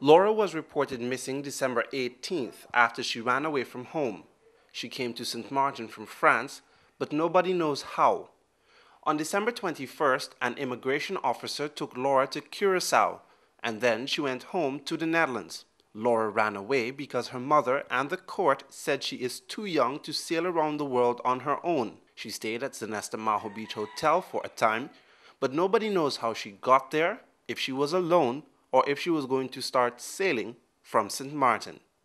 Laura was reported missing December 18th after she ran away from home. She came to St. Martin from France, but nobody knows how. On December 21st, an immigration officer took Laura to Curacao, and then she went home to the Netherlands. Laura ran away because her mother and the court said she is too young to sail around the world on her own. She stayed at Sonesta Maho Beach Hotel for a time, but nobody knows how she got there, if she was alone, or if she was going to start sailing from St. Martin.